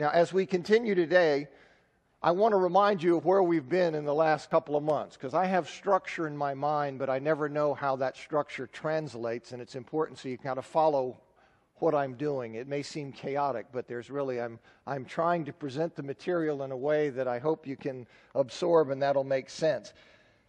Now, as we continue today, I want to remind you of where we've been in the last couple of months because I have structure in my mind, but I never know how that structure translates, and it's important so you kind of follow what I'm doing. It may seem chaotic, but there's really, I'm, I'm trying to present the material in a way that I hope you can absorb and that'll make sense.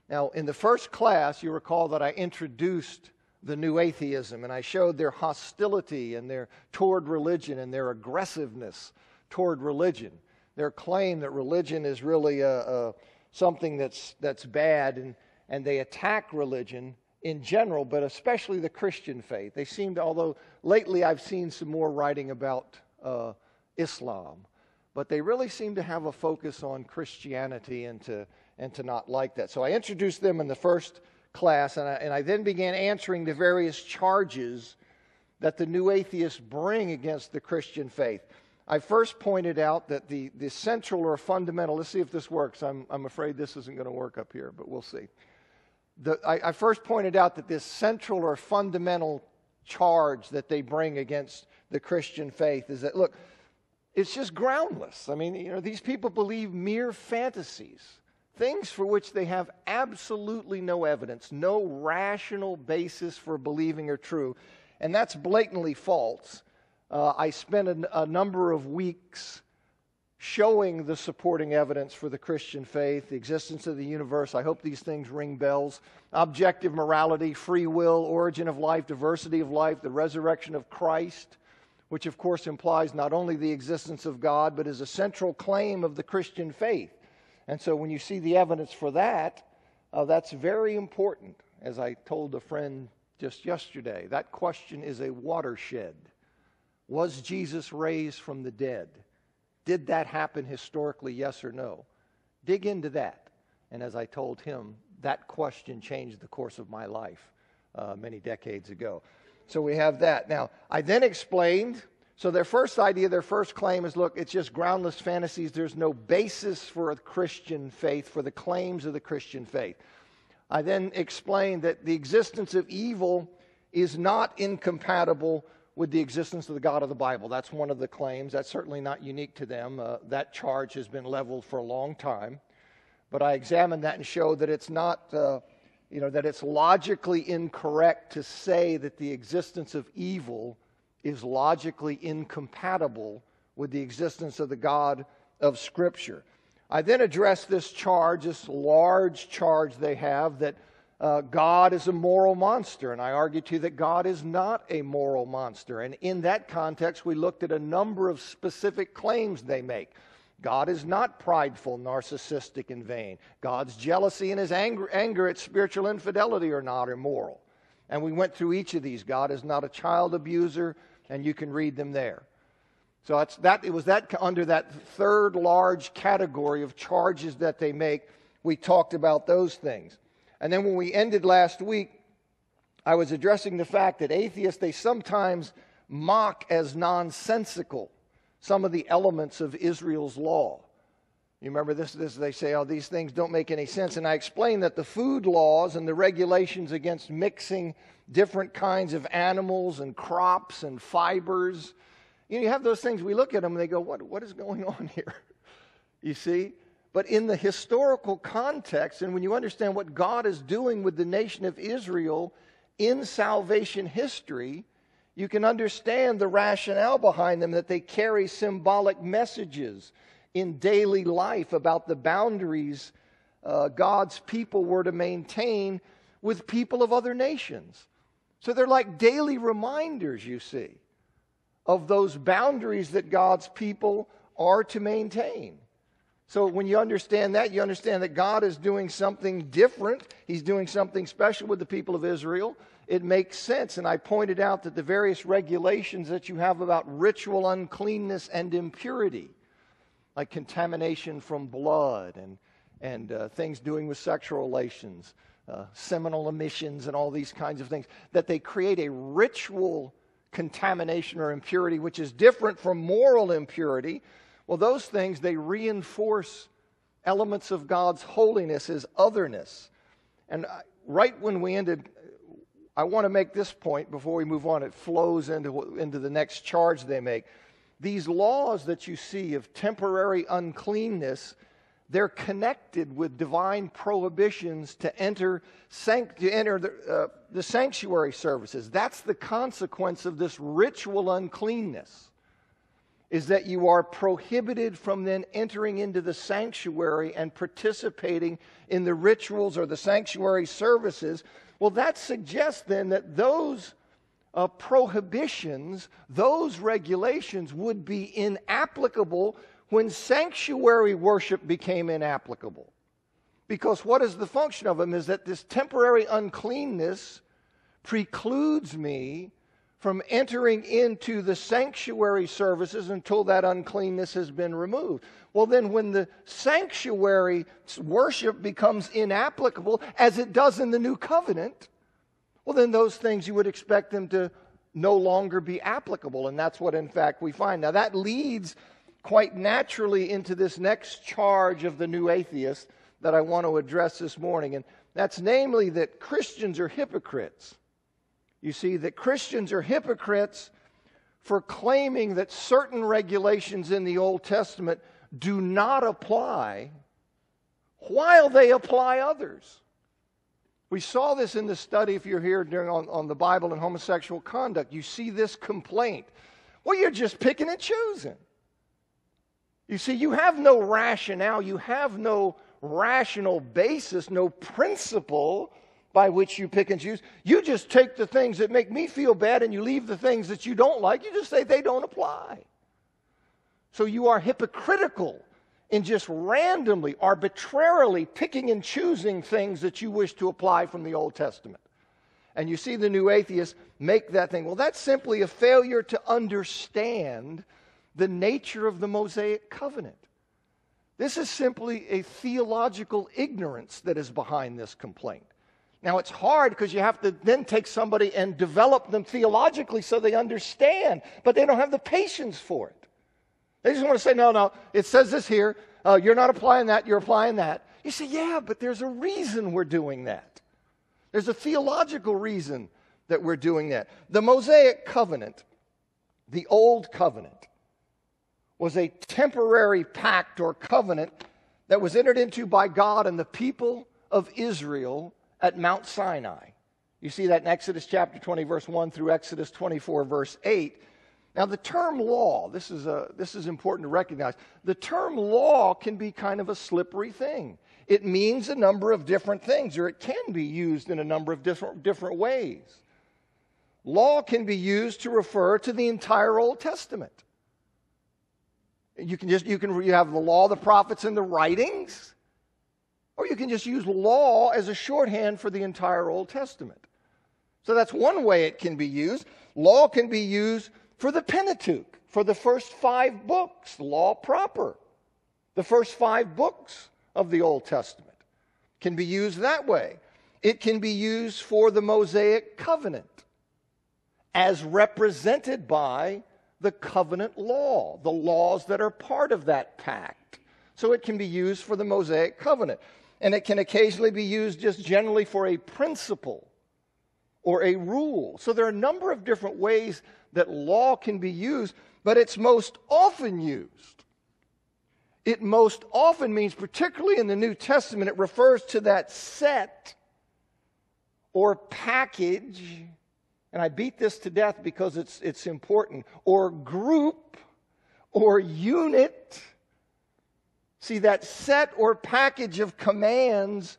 Now, in the first class, you recall that I introduced the new atheism and I showed their hostility and their toward religion and their aggressiveness toward religion their claim that religion is really a, a, something that's, that's bad, and, and they attack religion in general, but especially the Christian faith. They seem to, although lately I've seen some more writing about uh, Islam, but they really seem to have a focus on Christianity and to, and to not like that. So I introduced them in the first class, and I, and I then began answering the various charges that the new atheists bring against the Christian faith. I first pointed out that the, the central or fundamental, let's see if this works. I'm, I'm afraid this isn't going to work up here, but we'll see. The, I, I first pointed out that this central or fundamental charge that they bring against the Christian faith is that, look, it's just groundless. I mean, you know, these people believe mere fantasies, things for which they have absolutely no evidence, no rational basis for believing are true. And that's blatantly false. Uh, I spent a, a number of weeks showing the supporting evidence for the Christian faith, the existence of the universe. I hope these things ring bells. Objective morality, free will, origin of life, diversity of life, the resurrection of Christ, which of course implies not only the existence of God, but is a central claim of the Christian faith. And so when you see the evidence for that, uh, that's very important. As I told a friend just yesterday, that question is a watershed. Was Jesus raised from the dead? Did that happen historically, yes or no? Dig into that. And as I told him, that question changed the course of my life uh, many decades ago. So we have that. Now, I then explained. So their first idea, their first claim is look, it's just groundless fantasies. There's no basis for a Christian faith, for the claims of the Christian faith. I then explained that the existence of evil is not incompatible with the existence of the God of the Bible. That's one of the claims. That's certainly not unique to them. Uh, that charge has been leveled for a long time. But I examined that and showed that it's not, uh, you know, that it's logically incorrect to say that the existence of evil is logically incompatible with the existence of the God of Scripture. I then addressed this charge, this large charge they have that uh, God is a moral monster. And I argue to you that God is not a moral monster. And in that context, we looked at a number of specific claims they make. God is not prideful, narcissistic, and vain. God's jealousy and his anger, anger at spiritual infidelity are not immoral. And we went through each of these. God is not a child abuser, and you can read them there. So that, it was that under that third large category of charges that they make, we talked about those things. And then when we ended last week, I was addressing the fact that atheists, they sometimes mock as nonsensical some of the elements of Israel's law. You remember this, this? They say, oh, these things don't make any sense. And I explained that the food laws and the regulations against mixing different kinds of animals and crops and fibers, you know, you have those things, we look at them and they go, what, what is going on here? You see? But in the historical context, and when you understand what God is doing with the nation of Israel in salvation history, you can understand the rationale behind them that they carry symbolic messages in daily life about the boundaries uh, God's people were to maintain with people of other nations. So they're like daily reminders, you see, of those boundaries that God's people are to maintain. So when you understand that, you understand that God is doing something different. He's doing something special with the people of Israel. It makes sense. And I pointed out that the various regulations that you have about ritual uncleanness and impurity, like contamination from blood and, and uh, things doing with sexual relations, uh, seminal emissions, and all these kinds of things, that they create a ritual contamination or impurity, which is different from moral impurity well, those things, they reinforce elements of God's holiness as otherness. And right when we ended, I want to make this point before we move on. It flows into, into the next charge they make. these laws that you see of temporary uncleanness, they're connected with divine prohibitions to enter, to enter the, uh, the sanctuary services. That's the consequence of this ritual uncleanness is that you are prohibited from then entering into the sanctuary and participating in the rituals or the sanctuary services. Well, that suggests then that those uh, prohibitions, those regulations would be inapplicable when sanctuary worship became inapplicable. Because what is the function of them is that this temporary uncleanness precludes me from entering into the sanctuary services until that uncleanness has been removed. Well, then, when the sanctuary worship becomes inapplicable, as it does in the new covenant, well, then those things you would expect them to no longer be applicable. And that's what, in fact, we find. Now, that leads quite naturally into this next charge of the new atheist that I want to address this morning. And that's namely that Christians are hypocrites. You see, that Christians are hypocrites for claiming that certain regulations in the Old Testament do not apply while they apply others. We saw this in the study, if you're here during, on, on the Bible and homosexual conduct. You see this complaint. Well, you're just picking and choosing. You see, you have no rationale, you have no rational basis, no principle by which you pick and choose. You just take the things that make me feel bad and you leave the things that you don't like. You just say they don't apply. So you are hypocritical in just randomly, arbitrarily picking and choosing things that you wish to apply from the Old Testament. And you see the new atheists make that thing. Well, that's simply a failure to understand the nature of the Mosaic covenant. This is simply a theological ignorance that is behind this complaint. Now, it's hard because you have to then take somebody and develop them theologically so they understand, but they don't have the patience for it. They just want to say, no, no, it says this here. Uh, you're not applying that, you're applying that. You say, yeah, but there's a reason we're doing that. There's a theological reason that we're doing that. The Mosaic covenant, the Old Covenant, was a temporary pact or covenant that was entered into by God and the people of Israel at Mount Sinai. You see that in Exodus chapter 20, verse 1 through Exodus 24, verse 8. Now, the term law, this is, a, this is important to recognize. The term law can be kind of a slippery thing. It means a number of different things, or it can be used in a number of different, different ways. Law can be used to refer to the entire Old Testament. You can just you can you have the law, the prophets, and the writings. Or you can just use law as a shorthand for the entire Old Testament. So that's one way it can be used. Law can be used for the Pentateuch, for the first five books, law proper. The first five books of the Old Testament can be used that way. It can be used for the Mosaic covenant as represented by the covenant law, the laws that are part of that pact. So it can be used for the Mosaic covenant and it can occasionally be used just generally for a principle or a rule. So there are a number of different ways that law can be used, but it's most often used. It most often means, particularly in the New Testament, it refers to that set or package, and I beat this to death because it's, it's important, or group or unit See, that set or package of commands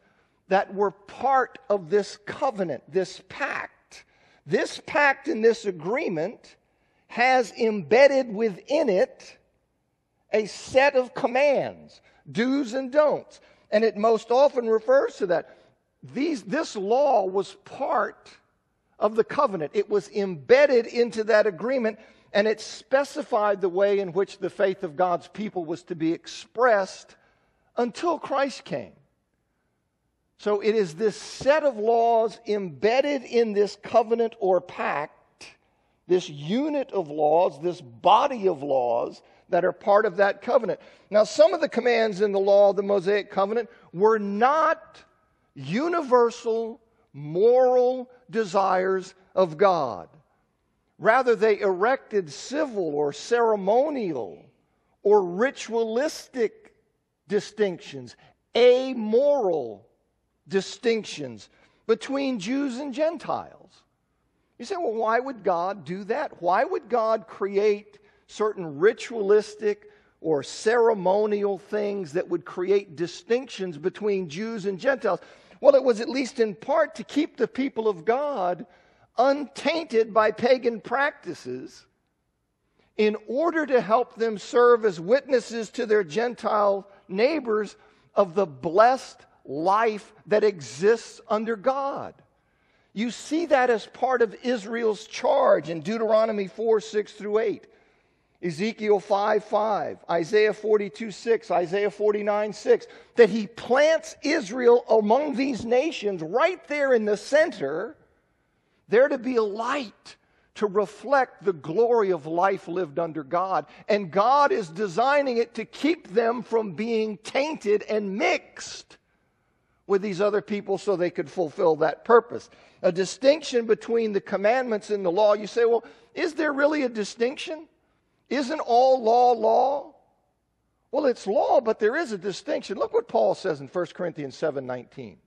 that were part of this covenant, this pact. This pact and this agreement has embedded within it a set of commands, do's and don'ts. And it most often refers to that. These, this law was part of the covenant, it was embedded into that agreement and it specified the way in which the faith of God's people was to be expressed until Christ came. So it is this set of laws embedded in this covenant or pact, this unit of laws, this body of laws that are part of that covenant. Now, some of the commands in the law of the Mosaic covenant were not universal moral desires of God. Rather, they erected civil or ceremonial or ritualistic distinctions, amoral distinctions between Jews and Gentiles. You say, well, why would God do that? Why would God create certain ritualistic or ceremonial things that would create distinctions between Jews and Gentiles? Well, it was at least in part to keep the people of God untainted by pagan practices in order to help them serve as witnesses to their Gentile neighbors of the blessed life that exists under God. You see that as part of Israel's charge in Deuteronomy 4 6 through 8. Ezekiel 5 5, Isaiah 42 6, Isaiah 49 6, that he plants Israel among these nations right there in the center, there to be a light to reflect the glory of life lived under God. And God is designing it to keep them from being tainted and mixed with these other people so they could fulfill that purpose. A distinction between the commandments and the law. You say, well, is there really a distinction? Isn't all law law? Well, it's law, but there is a distinction. Look what Paul says in 1 Corinthians 7:19.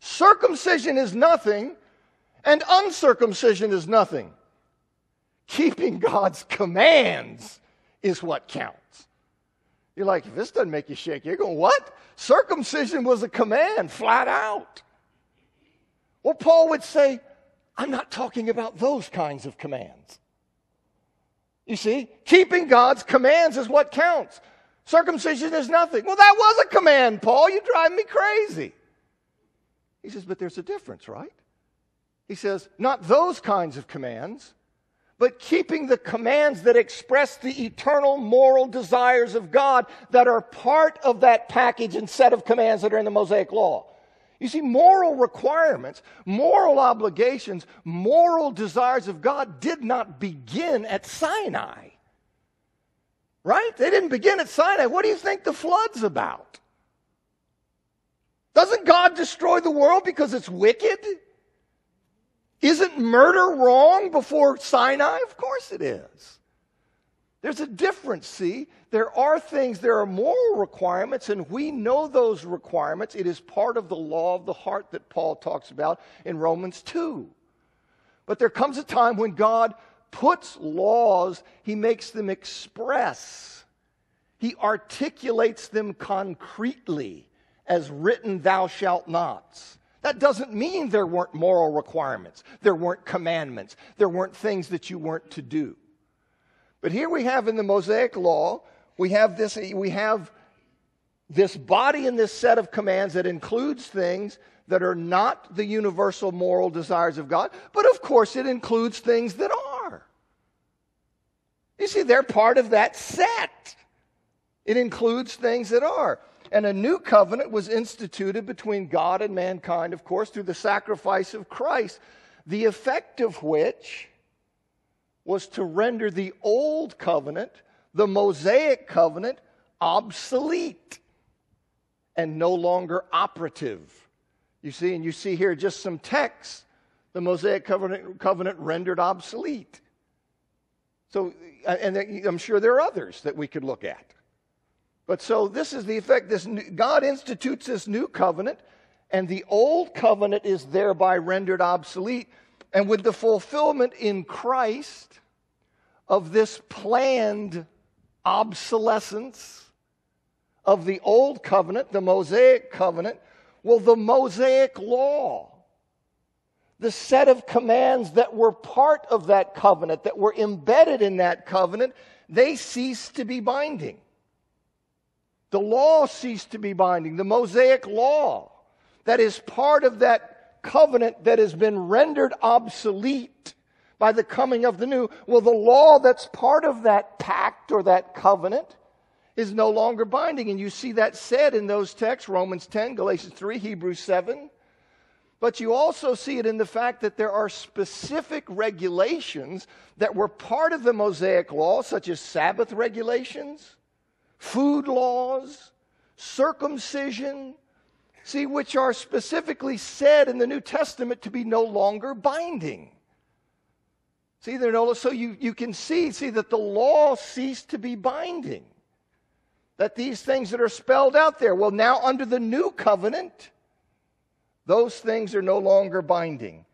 Circumcision is nothing, and uncircumcision is nothing. Keeping God's commands is what counts. You're like, if this doesn't make you shake, you're going, what? Circumcision was a command, flat out. Well, Paul would say, I'm not talking about those kinds of commands. You see, keeping God's commands is what counts. Circumcision is nothing. Well, that was a command, Paul. You drive me crazy. He says, but there's a difference, right? He says, not those kinds of commands, but keeping the commands that express the eternal moral desires of God that are part of that package and set of commands that are in the Mosaic Law. You see, moral requirements, moral obligations, moral desires of God did not begin at Sinai. Right? They didn't begin at Sinai. What do you think the flood's about? Doesn't God destroy the world because it's wicked? Isn't murder wrong before Sinai? Of course it is. There's a difference, see? There are things, there are moral requirements, and we know those requirements. It is part of the law of the heart that Paul talks about in Romans 2. But there comes a time when God puts laws, He makes them express, He articulates them concretely as written, thou shalt nots. That doesn't mean there weren't moral requirements, there weren't commandments, there weren't things that you weren't to do. But here we have in the Mosaic Law, we have this, we have this body and this set of commands that includes things that are not the universal moral desires of God, but of course it includes things that are. You see, they're part of that set. It includes things that are. And a new covenant was instituted between God and mankind, of course, through the sacrifice of Christ, the effect of which was to render the old covenant, the Mosaic covenant, obsolete and no longer operative. You see, and you see here just some text the Mosaic covenant, covenant rendered obsolete. So, uh, and I'm sure there are others that we could look at. But so this is the effect. This new, God institutes this new covenant, and the old covenant is thereby rendered obsolete. And with the fulfillment in Christ of this planned obsolescence of the old covenant, the Mosaic covenant, well, the Mosaic law, the set of commands that were part of that covenant, that were embedded in that covenant, they cease to be binding. The law ceased to be binding. The Mosaic law, that is part of that covenant that has been rendered obsolete by the coming of the new. Well, the law that's part of that pact or that covenant is no longer binding. And you see that said in those texts Romans 10, Galatians 3, Hebrews 7. But you also see it in the fact that there are specific regulations that were part of the Mosaic law, such as Sabbath regulations food laws, circumcision, see, which are specifically said in the New Testament to be no longer binding. See, they're no, so you, you can see, see that the law ceased to be binding. That these things that are spelled out there, well, now under the new covenant, those things are no longer binding.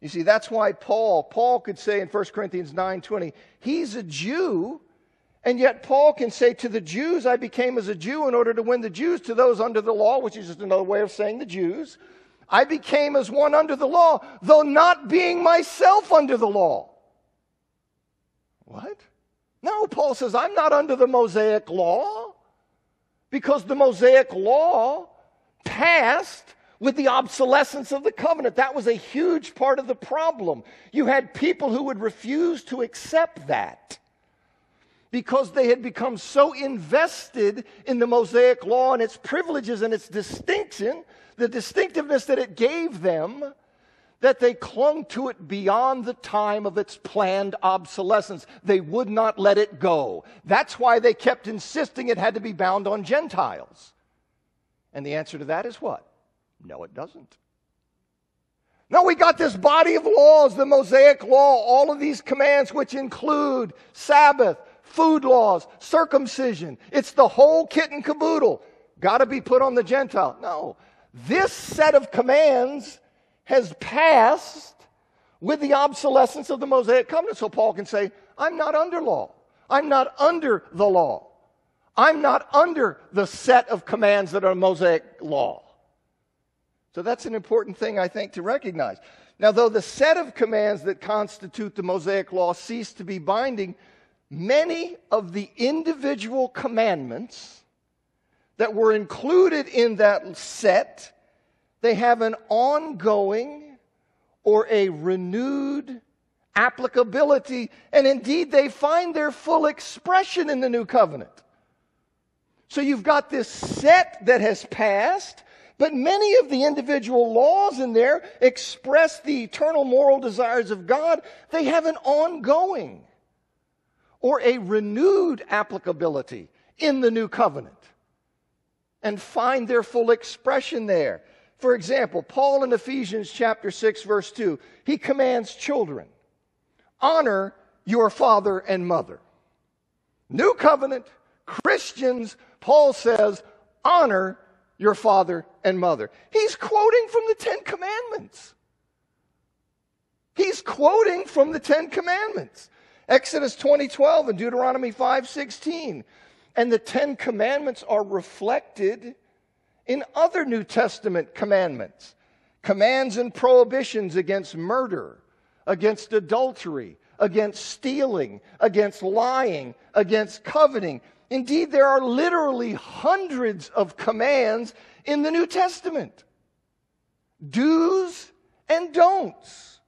You see, that's why Paul, Paul could say in 1 Corinthians 9:20, he's a Jew, and yet Paul can say to the Jews, I became as a Jew in order to win the Jews, to those under the law, which is just another way of saying the Jews. I became as one under the law, though not being myself under the law. What? No, Paul says, I'm not under the Mosaic law because the Mosaic law passed with the obsolescence of the covenant. That was a huge part of the problem. You had people who would refuse to accept that because they had become so invested in the Mosaic law and its privileges and its distinction, the distinctiveness that it gave them, that they clung to it beyond the time of its planned obsolescence. They would not let it go. That's why they kept insisting it had to be bound on Gentiles. And the answer to that is what? No, it doesn't. No, we got this body of laws, the Mosaic law, all of these commands, which include Sabbath, food laws, circumcision. It's the whole kit and caboodle. Got to be put on the Gentile. No. This set of commands has passed with the obsolescence of the Mosaic covenant. So Paul can say, I'm not under law. I'm not under the law. I'm not under the set of commands that are Mosaic law. So that's an important thing, I think, to recognize. Now, though the set of commands that constitute the Mosaic law cease to be binding, many of the individual commandments that were included in that set they have an ongoing or a renewed applicability, and indeed they find their full expression in the new covenant. So you've got this set that has passed, but many of the individual laws in there express the eternal moral desires of God. They have an ongoing or a renewed applicability in the new covenant and find their full expression there. For example, Paul in Ephesians chapter 6 verse 2, he commands children, honor your father and mother. New covenant, Christians, Paul says, honor your father and mother. He's quoting from the Ten Commandments. He's quoting from the Ten Commandments. Exodus 20:12 and Deuteronomy 5:16. And the Ten Commandments are reflected in other New Testament commandments commands and prohibitions against murder, against adultery, against stealing, against lying, against coveting. Indeed, there are literally hundreds of commands in the New Testament do's and don'ts.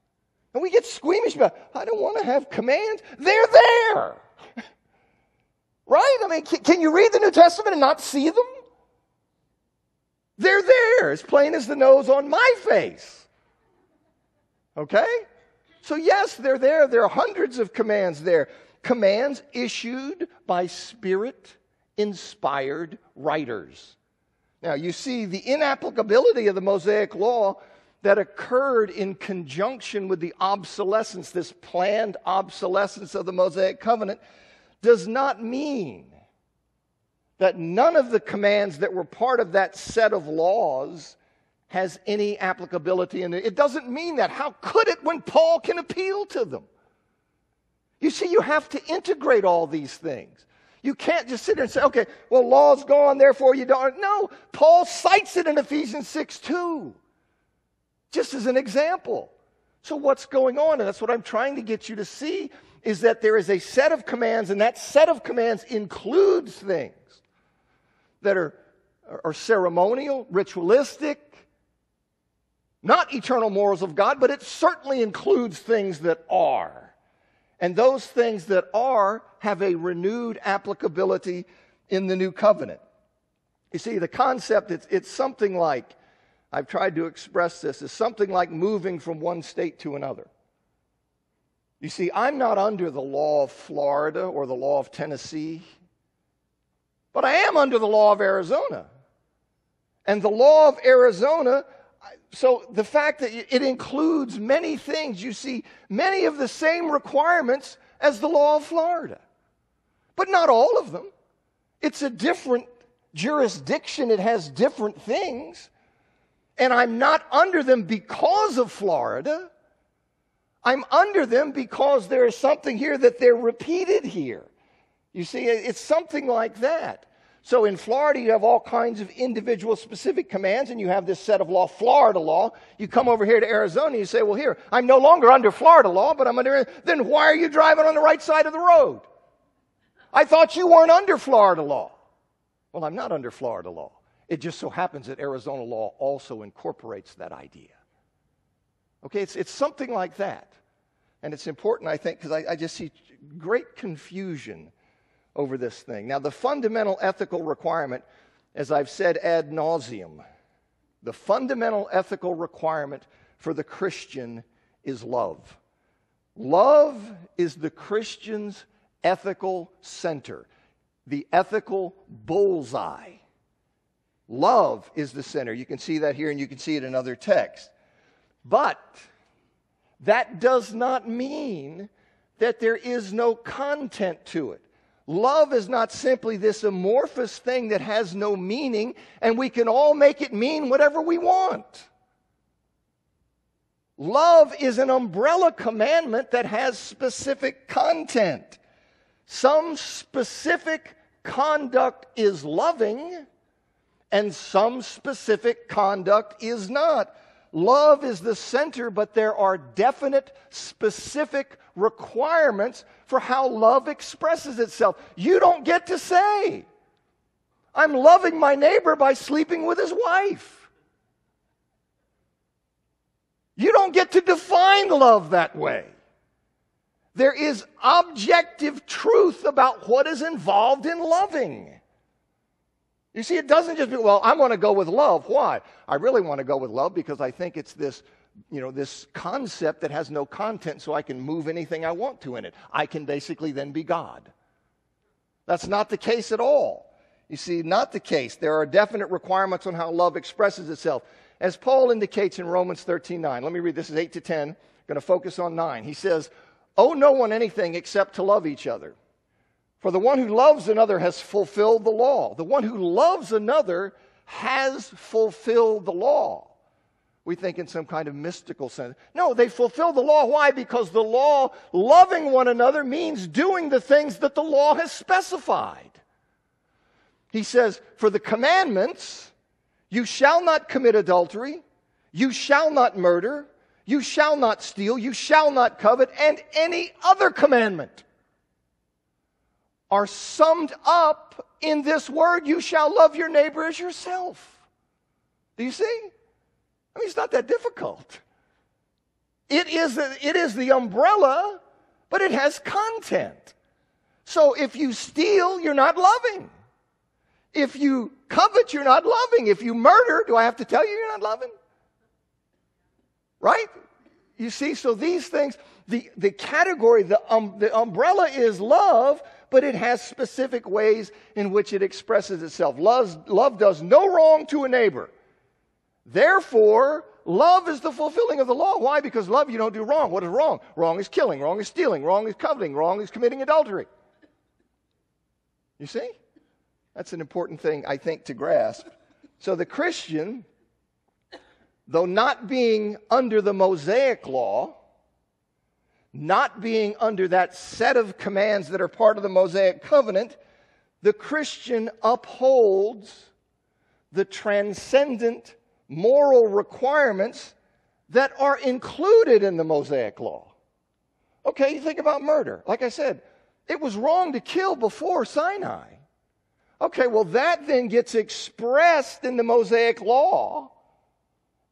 And we get squeamish about, I don't want to have commands. They're there. right? I mean, can, you read the New Testament and not see them? They're there, as plain as the nose on my face. Okay? So, yes, they're there. There are hundreds of commands there. Commands issued by spirit inspired writers. Now, you see the inapplicability of the Mosaic law that occurred in conjunction with the obsolescence, this planned obsolescence of the Mosaic covenant, does not mean that none of the commands that were part of that set of laws has any applicability in it. It doesn't mean that. How could it when Paul can appeal to them? You see, you have to integrate all these things. You can't just sit there and say, okay, well, law's gone, therefore you don't. No, Paul cites it in Ephesians 6 2, just as an example. So, what's going on? And that's what I'm trying to get you to see is that there is a set of commands, and that set of commands includes things that are, are ceremonial, ritualistic, not eternal morals of God, but it certainly includes things that are. And those things that are have a renewed applicability in the new covenant. You see, the concept, it's, it's something like, I've tried to express this, is something like moving from one state to another. You see, I'm not under the law of Florida or the law of Tennessee but I am under the law of Arizona. And the law of Arizona so the fact that it includes many things, you see many of the same requirements as the law of Florida, but not all of them. It's a different jurisdiction, it has different things. And I'm not under them because of Florida. I'm under them because there is something here that they're repeated here. You see, it's something like that. So in Florida, you have all kinds of individual specific commands, and you have this set of law, Florida law. You come over here to Arizona, you say, well, here, I'm no longer under Florida law, but I'm under, then why are you driving on the right side of the road? I thought you weren't under Florida law. Well, I'm not under Florida law. It just so happens that Arizona law also incorporates that idea. Okay, it's, it's something like that. And it's important, I think, because I, I just see great confusion over this thing. Now, the fundamental ethical requirement, as I've said ad nauseum, the fundamental ethical requirement for the Christian is love. Love is the Christian's ethical center, the ethical bullseye. Love is the center. You can see that here and you can see it in other texts. But that does not mean that there is no content to it. Love is not simply this amorphous thing that has no meaning, and we can all make it mean whatever we want. Love is an umbrella commandment that has specific content. Some specific conduct is loving, and some specific conduct is not. Love is the center, but there are definite, specific requirements for how love expresses itself. You don't get to say, I'm loving my neighbor by sleeping with his wife. You don't get to define love that way. There is objective truth about what is involved in loving. You see, it doesn't just be, well, I want to go with love. Why? I really want to go with love because I think it's this, you know, this concept that has no content so I can move anything I want to in it. I can basically then be God. That's not the case at all. You see, not the case. There are definite requirements on how love expresses itself. As Paul indicates in Romans 13 9, let me read this is 8 to 10. I'm going to focus on 9. He says, Owe no one anything except to love each other. For the one who loves another has fulfilled the law. The one who loves another has fulfilled the law. We think in some kind of mystical sense. No, they fulfill the law. Why? Because the law, loving one another, means doing the things that the law has specified. He says, For the commandments, you shall not commit adultery, you shall not murder, you shall not steal, you shall not covet, and any other commandment are summed up in this word you shall love your neighbor as yourself. Do you see? I mean, it's not that difficult. It is, it is the umbrella, but it has content. So if you steal, you're not loving. If you covet, you're not loving. If you murder, do I have to tell you you're not loving? Right? You see, so these things, the, the category, the, um, the umbrella is love, but it has specific ways in which it expresses itself. Love, love does no wrong to a neighbor. Therefore, love is the fulfilling of the law. Why? Because love, you don't do wrong. What is wrong? Wrong is killing, wrong is stealing, wrong is coveting, wrong is committing adultery. You see? That's an important thing, I think, to grasp. So the Christian, though not being under the Mosaic law, not being under that set of commands that are part of the Mosaic covenant, the Christian upholds the transcendent moral requirements that are included in the Mosaic law. Okay, you think about murder. Like I said, it was wrong to kill before Sinai. Okay, well, that then gets expressed in the Mosaic law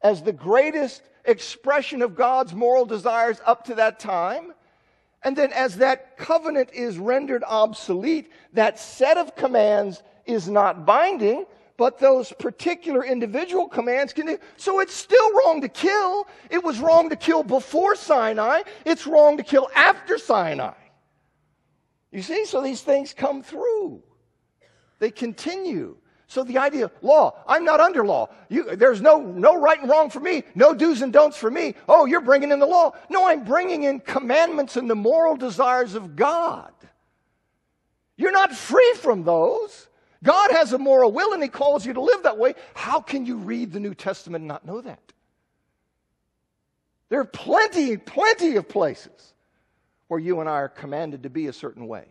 as the greatest expression of God's moral desires up to that time. And then, as that covenant is rendered obsolete, that set of commands is not binding, but those particular individual commands can. do So it's still wrong to kill. It was wrong to kill before Sinai. It's wrong to kill after Sinai. You see? So these things come through, they continue. So the idea, law, I'm not under law. You, there's no, no right and wrong for me, no do's and don'ts for me. Oh, you're bringing in the law. No, I'm bringing in commandments and the moral desires of God. You're not free from those. God has a moral will and He calls you to live that way. How can you read the New Testament and not know that? There are plenty, plenty of places where you and I are commanded to be a certain way.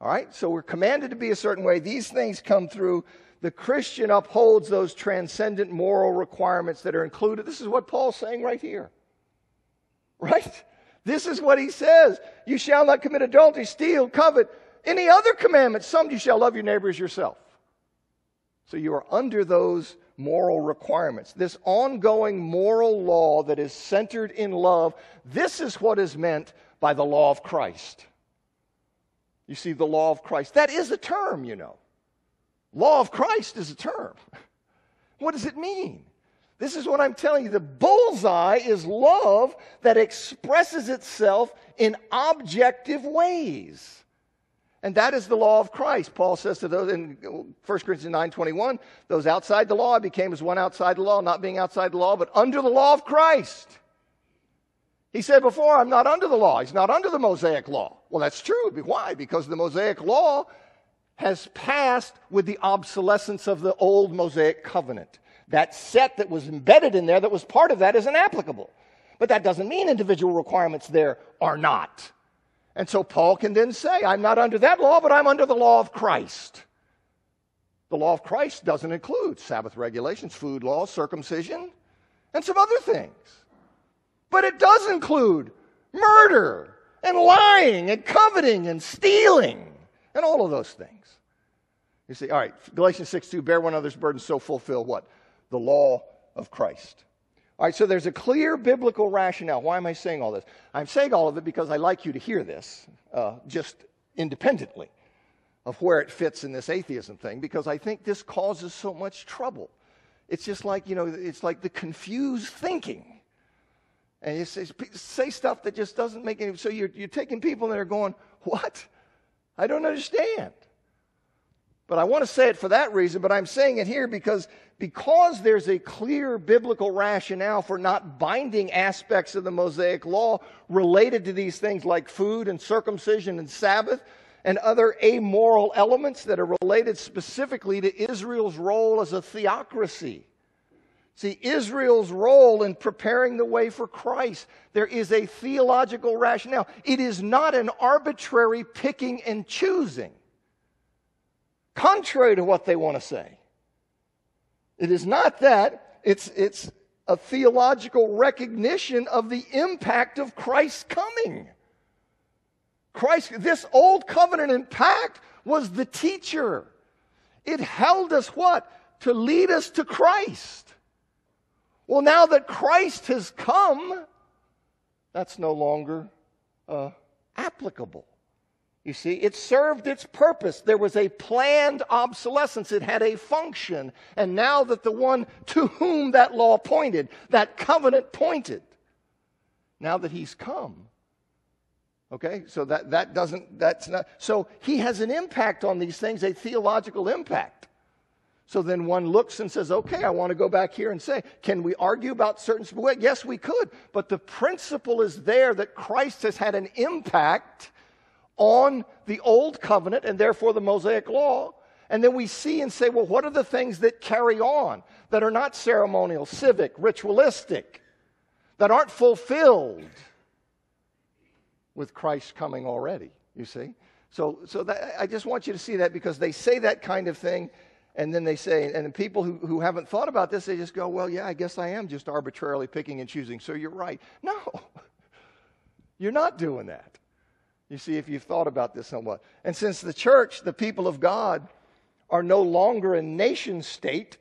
All right? So we're commanded to be a certain way. These things come through. The Christian upholds those transcendent moral requirements that are included. This is what Paul's saying right here. Right? This is what he says. You shall not commit adultery, steal, covet, any other commandments. Some you shall love your neighbor as yourself. So you are under those moral requirements. This ongoing moral law that is centered in love, this is what is meant by the law of Christ. You see, the law of Christ. That is a term, you know. Law of Christ is a term. What does it mean? This is what I'm telling you. The bullseye is love that expresses itself in objective ways. And that is the law of Christ. Paul says to those in 1 Corinthians 9:21, those outside the law I became as one outside the law, not being outside the law, but under the law of Christ. He said before, I'm not under the law. He's not under the Mosaic law. Well, that's true. Why? Because the Mosaic law has passed with the obsolescence of the old Mosaic covenant. That set that was embedded in there that was part of that is inapplicable. But that doesn't mean individual requirements there are not. And so Paul can then say, I'm not under that law, but I'm under the law of Christ. The law of Christ doesn't include Sabbath regulations, food laws, circumcision, and some other things. But it does include murder and lying and coveting and stealing and all of those things. You see, all right, Galatians 6 2, bear one another's burdens, so fulfill what? The law of Christ. All right, so there's a clear biblical rationale. Why am I saying all this? I'm saying all of it because I like you to hear this uh, just independently of where it fits in this atheism thing, because I think this causes so much trouble. It's just like, you know, it's like the confused thinking and you say, say stuff that just doesn't make any So you're, you're taking people that are going, What? I don't understand. But I want to say it for that reason, but I'm saying it here because, because there's a clear biblical rationale for not binding aspects of the Mosaic law related to these things like food and circumcision and Sabbath and other amoral elements that are related specifically to Israel's role as a theocracy. See, Israel's role in preparing the way for Christ, there is a theological rationale. It is not an arbitrary picking and choosing, contrary to what they want to say. It is not that, it's, it's a theological recognition of the impact of Christ's coming. Christ, this old covenant and pact was the teacher. It held us what? To lead us to Christ. Well, now that Christ has come, that's no longer uh, applicable. You see, it served its purpose. There was a planned obsolescence. It had a function. And now that the one to whom that law pointed, that covenant pointed, now that he's come, okay, so that, that doesn't, that's not, so he has an impact on these things, a theological impact. So then one looks and says, okay, I want to go back here and say, can we argue about certain, yes, we could. But the principle is there that Christ has had an impact on the old covenant and therefore the Mosaic law. And then we see and say, well, what are the things that carry on that are not ceremonial, civic, ritualistic, that aren't fulfilled with Christ coming already, you see? So, so that, I just want you to see that because they say that kind of thing and then they say, and people who, who haven't thought about this, they just go, well, yeah, I guess I am just arbitrarily picking and choosing. So you're right. No, you're not doing that. You see, if you've thought about this somewhat. And since the church, the people of God, are no longer a nation state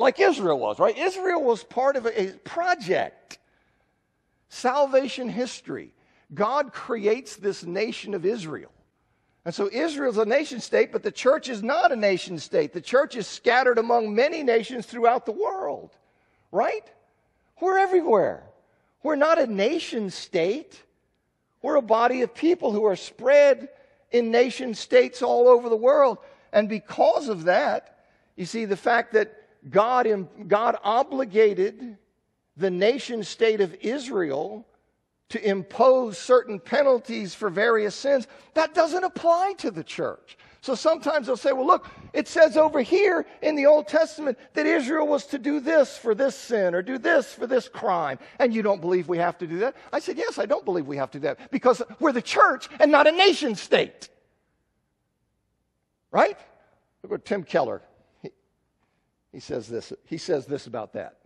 like Israel was, right? Israel was part of a, a project, salvation history. God creates this nation of Israel. And so Israel's a nation state, but the church is not a nation state. The church is scattered among many nations throughout the world, right? We're everywhere. We're not a nation state. We're a body of people who are spread in nation states all over the world. And because of that, you see, the fact that God, God obligated the nation state of Israel to impose certain penalties for various sins, that doesn't apply to the church. So sometimes they'll say, well, look, it says over here in the Old Testament that Israel was to do this for this sin or do this for this crime. And you don't believe we have to do that? I said, yes, I don't believe we have to do that because we're the church and not a nation state. Right? Look at Tim Keller. He, he says this. He says this about that.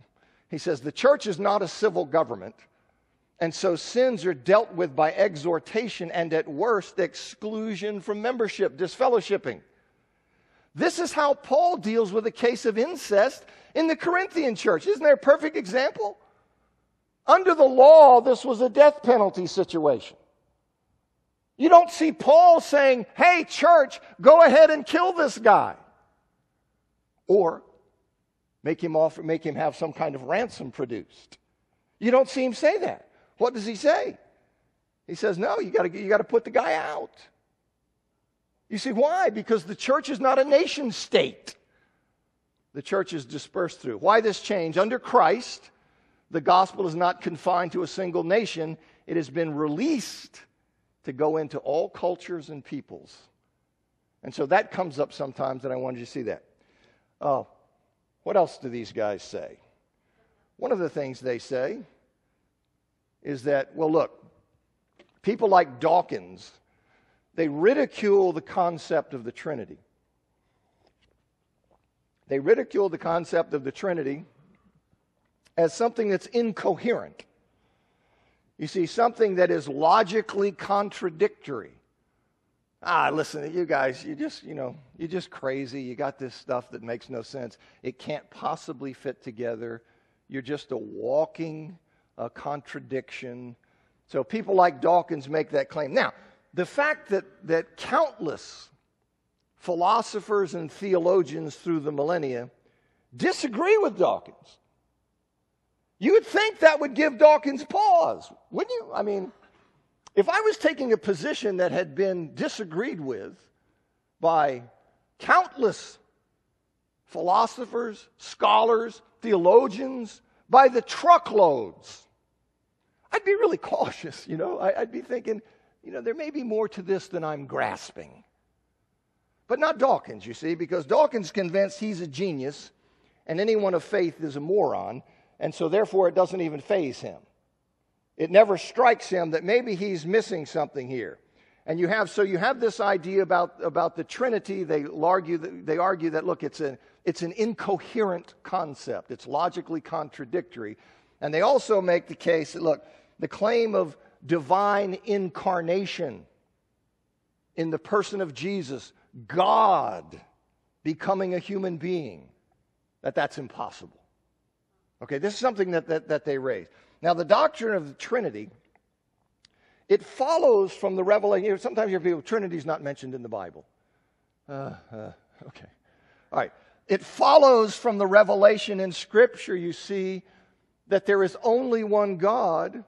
He says the church is not a civil government. And so sins are dealt with by exhortation and at worst, exclusion from membership, disfellowshipping. This is how Paul deals with a case of incest in the Corinthian church. Isn't there a perfect example? Under the law, this was a death penalty situation. You don't see Paul saying, hey, church, go ahead and kill this guy. Or make him offer, make him have some kind of ransom produced. You don't see him say that. What does he say? He says, No, you got to you got to put the guy out. You see, why? Because the church is not a nation state. The church is dispersed through. Why this change? Under Christ, the gospel is not confined to a single nation, it has been released to go into all cultures and peoples. And so that comes up sometimes, and I wanted you to see that. Oh, what else do these guys say? One of the things they say is that, well, look, people like Dawkins, they ridicule the concept of the Trinity. They ridicule the concept of the Trinity as something that's incoherent. You see, something that is logically contradictory. Ah, listen, you guys, you just, you know, you're just crazy. You got this stuff that makes no sense. It can't possibly fit together. You're just a walking a contradiction. So people like Dawkins make that claim. Now, the fact that, that countless philosophers and theologians through the millennia disagree with Dawkins, you would think that would give Dawkins pause, wouldn't you? I mean, if I was taking a position that had been disagreed with by countless philosophers, scholars, theologians, by the truckloads, I'd be really cautious, you know. I, would be thinking, you know, there may be more to this than I'm grasping. But not Dawkins, you see, because Dawkins convinced he's a genius and anyone of faith is a moron, and so therefore it doesn't even faze him. It never strikes him that maybe he's missing something here. And you have so you have this idea about, about the Trinity. They argue that, they argue that look, it's a it's an incoherent concept. It's logically contradictory. And they also make the case that look, the claim of divine incarnation in the person of Jesus, God becoming a human being, that that's impossible. Okay, this is something that, that, that they raise. Now, the doctrine of the Trinity, it follows from the revelation. Sometimes you hear people, Trinity is not mentioned in the Bible. Uh, uh, okay. All right. It follows from the revelation in Scripture, you see, that there is only one God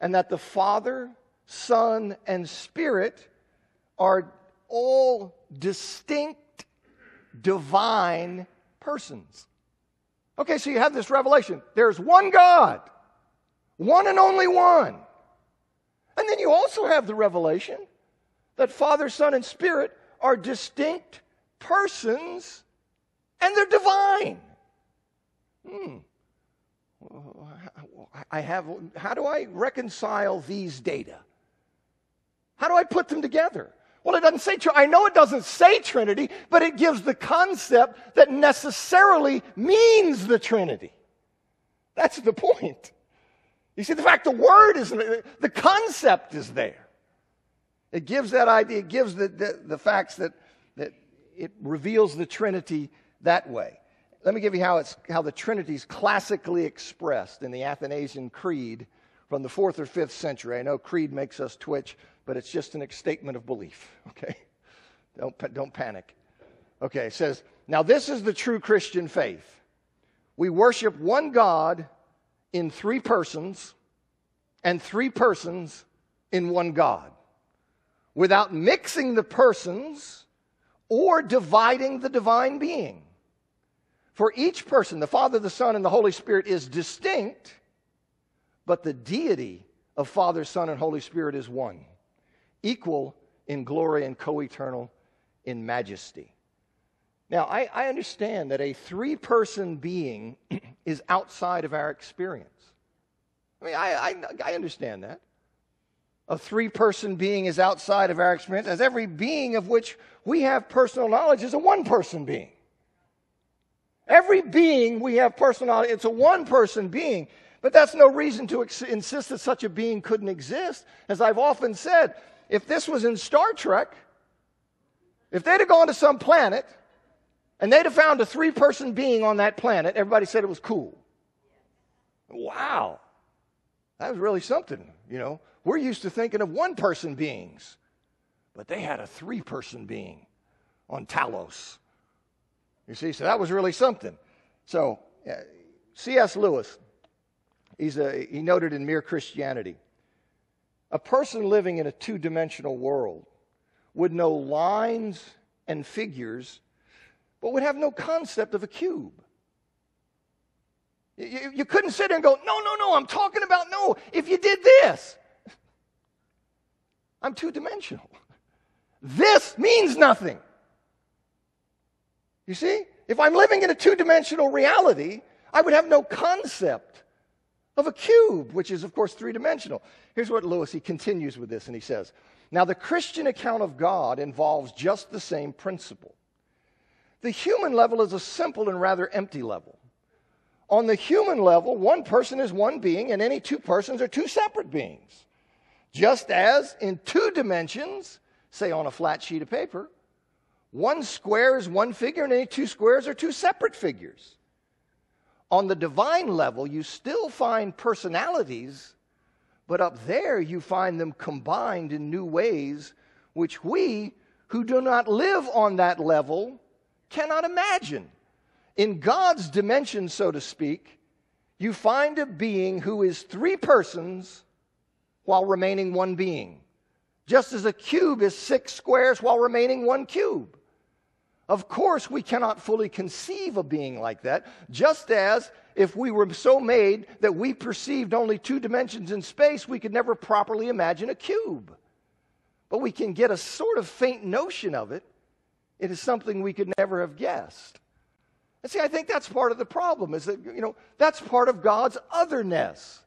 and that the Father, Son, and Spirit are all distinct divine persons. Okay, so you have this revelation. There's one God, one and only one. And then you also have the revelation that Father, Son, and Spirit are distinct persons and they're divine. Hmm. I have, how do I reconcile these data? How do I put them together? Well, it doesn't say, Trinity, I know it doesn't say Trinity, but it gives the concept that necessarily means the Trinity. That's the point. You see, the fact the word isn't the concept is there. It gives that idea, it gives the, the, the facts that, that it reveals the Trinity that way let me give you how, it's, how the Trinity is classically expressed in the Athanasian Creed from the fourth or fifth century. I know creed makes us twitch, but it's just an statement of belief, okay? Don't, don't panic. Okay, it says, Now this is the true Christian faith. We worship one God in three persons, and three persons in one God, without mixing the persons or dividing the divine being. For each person, the Father, the Son, and the Holy Spirit is distinct, but the deity of Father, Son, and Holy Spirit is one, equal in glory and co eternal in majesty. Now, I, I, understand that a three person being is outside of our experience. I mean, I, I, I understand that. A three person being is outside of our experience, as every being of which we have personal knowledge is a one person being. Every being we have personality. it's a one person being. But that's no reason to ex- insist that such a being couldn't exist. As I've often said, if this was in Star Trek, if they'd have gone to some planet and they'd have found a three person being on that planet, everybody said it was cool. Wow. That was really something, you know. We're used to thinking of one person beings, but they had a three person being on Talos. You see, so that was really something. So, uh, C.S. Lewis, he's a, he noted in Mere Christianity a person living in a two dimensional world would know lines and figures, but would have no concept of a cube. You, you couldn't sit there and go, no, no, no, I'm talking about no, if you did this. I'm two dimensional. This means nothing. You see? If I'm living in a two dimensional reality, I would have no concept of a cube, which is, of course, three dimensional. Here's what Lewis, he continues with this, and he says Now, the Christian account of God involves just the same principle. The human level is a simple and rather empty level. On the human level, one person is one being, and any two persons are two separate beings. Just as in two dimensions, say on a flat sheet of paper, one square is one figure, and any two squares are two separate figures. On the divine level, you still find personalities, but up there you find them combined in new ways, which we who do not live on that level cannot imagine. In God's dimension, so to speak, you find a being who is three persons while remaining one being, just as a cube is six squares while remaining one cube. Of course, we cannot fully conceive a being like that, just as if we were so made that we perceived only two dimensions in space, we could never properly imagine a cube. But we can get a sort of faint notion of it. It is something we could never have guessed. And see, I think that's part of the problem, is that, you know, that's part of God's otherness.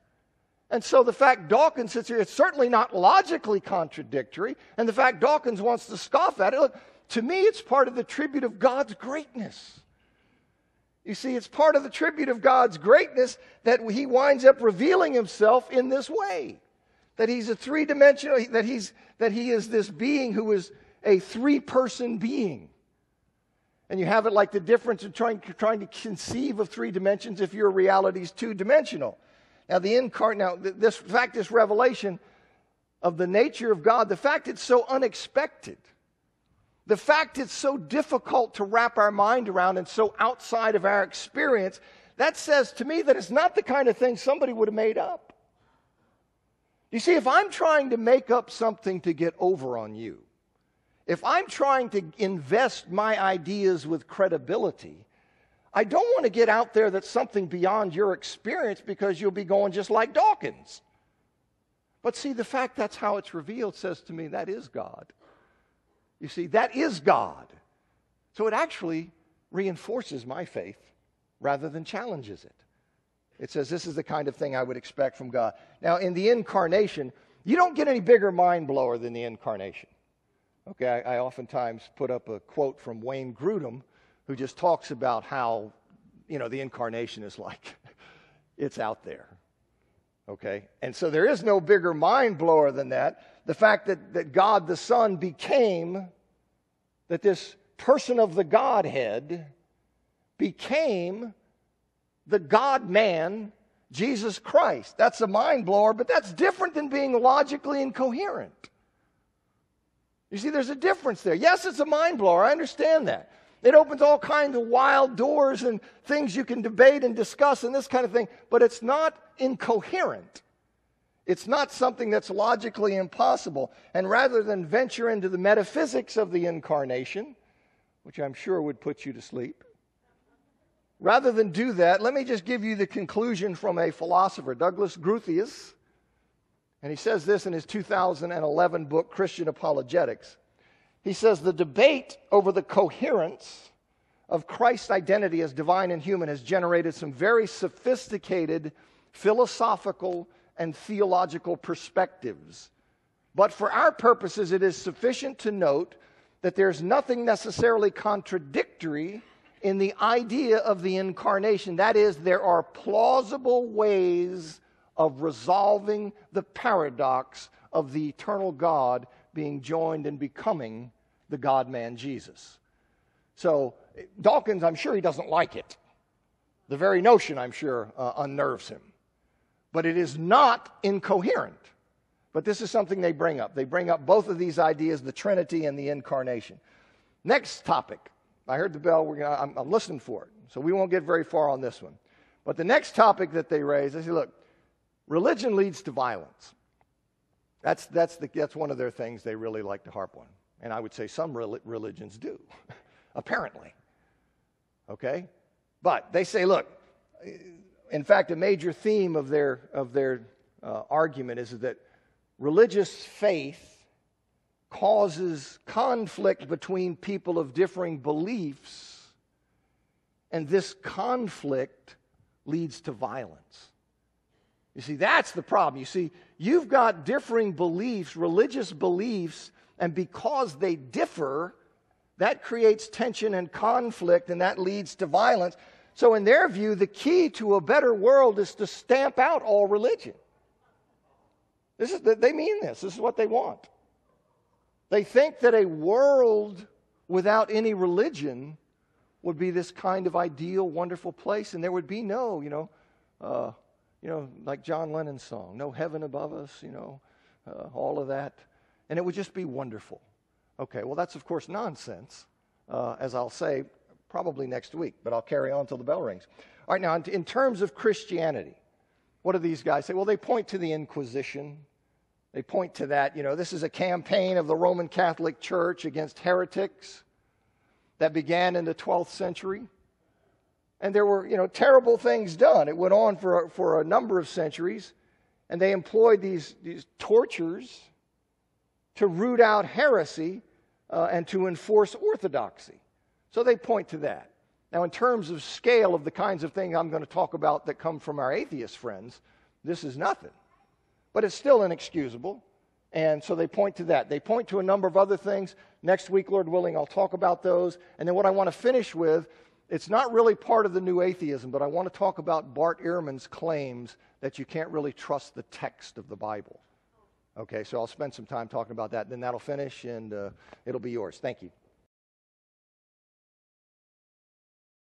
And so the fact Dawkins sits here, it's certainly not logically contradictory. And the fact Dawkins wants to scoff at it, look, to me, it's part of the tribute of God's greatness. You see, it's part of the tribute of God's greatness that he winds up revealing himself in this way. That he's a three dimensional, that, he's, that he is this being who is a three person being. And you have it like the difference of trying, trying to conceive of three dimensions if your reality is two dimensional. Now, the incarnate, now, this fact, this revelation of the nature of God, the fact it's so unexpected the fact it's so difficult to wrap our mind around and so outside of our experience, that says to me that it's not the kind of thing somebody would have made up. You see, if I'm trying to make up something to get over on you, if I'm trying to invest my ideas with credibility, I don't want to get out there that's something beyond your experience because you'll be going just like Dawkins. But see, the fact that's how it's revealed says to me that is God. You see, that is God. So it actually reinforces my faith rather than challenges it. It says, This is the kind of thing I would expect from God. Now, in the incarnation, you don't get any bigger mind blower than the incarnation. Okay, I, I oftentimes put up a quote from Wayne Grudem, who just talks about how, you know, the incarnation is like, it's out there. Okay? And so there is no bigger mind blower than that. The fact that, that God the Son became, that this person of the Godhead became the God man, Jesus Christ. That's a mind blower, but that's different than being logically incoherent. You see, there's a difference there. Yes, it's a mind blower. I understand that. It opens all kinds of wild doors and things you can debate and discuss and this kind of thing, but it's not incoherent. It's not something that's logically impossible. And rather than venture into the metaphysics of the incarnation, which I'm sure would put you to sleep. Rather than do that, let me just give you the conclusion from a philosopher, Douglas Groothuis. And he says this in his 2011 book, Christian Apologetics. He says the debate over the coherence of Christ's identity as divine and human has generated some very sophisticated philosophical and theological perspectives. But for our purposes, it is sufficient to note that there's nothing necessarily contradictory in the idea of the incarnation. That is, there are plausible ways of resolving the paradox of the eternal God being joined and becoming the God man Jesus. So, Dawkins, I'm sure he doesn't like it. The very notion, I'm sure, uh, unnerves him. But it is not incoherent. But this is something they bring up. They bring up both of these ideas the Trinity and the incarnation. Next topic. I heard the bell. Gonna, I'm, I'm listening for it. So we won't get very far on this one. But the next topic that they raise, say, look, religion leads to violence. That's, that's, the, that's one of their things they really like to harp on. And I would say some religions do, apparently. Okay? But they say, look, in fact, a major theme of their, of their uh, argument is that religious faith causes conflict between people of differing beliefs, and this conflict leads to violence. You see, that's the problem. You see, you've got differing beliefs, religious beliefs, and because they differ, that creates tension and conflict, and that leads to violence. So, in their view, the key to a better world is to stamp out all religion. This is, they mean this. This is what they want. They think that a world without any religion would be this kind of ideal, wonderful place, and there would be no, you know, uh, you know, like John Lennon's song, no heaven above us, you know, uh, all of that, and it would just be wonderful. Okay, well, that's of course nonsense, uh, as I'll say probably next week, but I'll carry on till the bell rings. All right, now, in terms of Christianity, what do these guys say? Well, they point to the Inquisition. They point to that. You know, this is a campaign of the Roman Catholic Church against heretics that began in the 12th century. And there were, you know, terrible things done. It went on for, for a number of centuries. And they employed these, these tortures to root out heresy uh, and to enforce orthodoxy. So they point to that. Now, in terms of scale of the kinds of things I'm going to talk about that come from our atheist friends, this is nothing. But it's still inexcusable. And so they point to that. They point to a number of other things. Next week, Lord willing, I'll talk about those. And then what I want to finish with, it's not really part of the new atheism, but I want to talk about Bart Ehrman's claims that you can't really trust the text of the Bible. Okay, so I'll spend some time talking about that. Then that'll finish and uh, it'll be yours. Thank you.